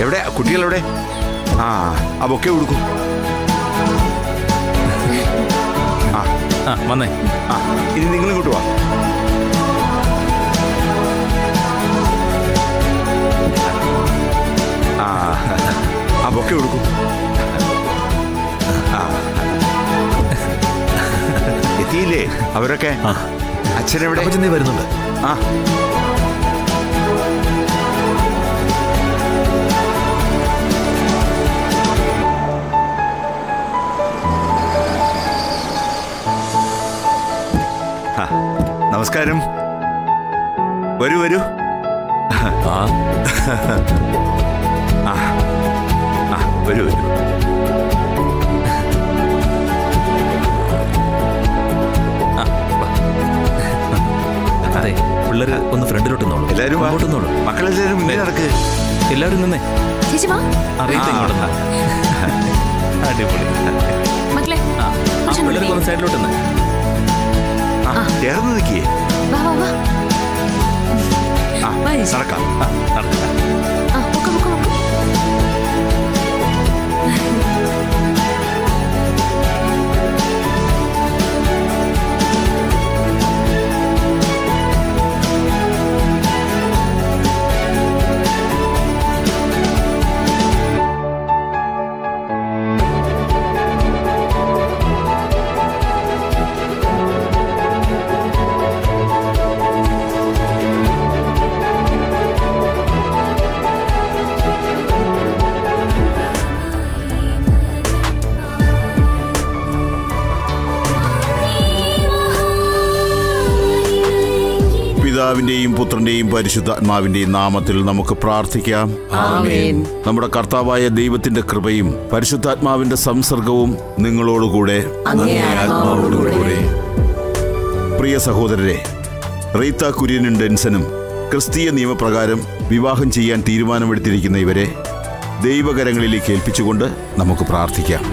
എവിടെ? കുട്ടികളെവിടെ? ആ ആ ബൊക്കെ കൊടുക്കും. ആ. ആ വന്നേ. ആ ഇനി നിങ്ങൾ ഇങ്ങോട്ട് വാ. എത്തിയില്ലേ അവരൊക്കെ. അച്ഛനെവിടെ? വരുന്നുണ്ട്. ആ. നമസ്കാരം. വരൂ വരൂ. ആ. പിള്ളേര് ഒന്ന് ഫ്രണ്ടിലോട്ട് എല്ലാവരും എല്ലാരും വാ. അങ്ങോട്ട് നിന്നോളൂ മക്കളെല്ലാരും മുന്നേ നടക്ക്. എല്ലാവരും നിന്നേ. അടിപൊളി. മക്കളെ പിള്ളേർക്ക് ഒന്ന് സൈഡിലോട്ട് ചേർന്ന് നിൽക്കിയേ വാ വാ വാ. ആ വാ നടക്കാം. ആ നടക്കാം. പിതാവിന്റെയും പുത്രന്റെയും പരിശുദ്ധാത്മാവിന്റെയും നാമത്തിൽ നമുക്ക് പ്രാർത്ഥിക്കാം. നമ്മുടെ കർത്താവായ ദൈവത്തിന്റെ കൃപയും പരിശുദ്ധാത്മാവിന്റെ സംസർഗവും നിങ്ങളോടുകൂടെ. പ്രിയ സഹോദരരെ റീത്ത കുര്യനും ഡെൻസനും ക്രിസ്തീയ നിയമപ്രകാരം വിവാഹം ചെയ്യാൻ തീരുമാനമെടുത്തിരിക്കുന്ന ഇവരെ ദൈവകരങ്ങളിലേക്ക് ഏൽപ്പിച്ചുകൊണ്ട് നമുക്ക് പ്രാർത്ഥിക്കാം.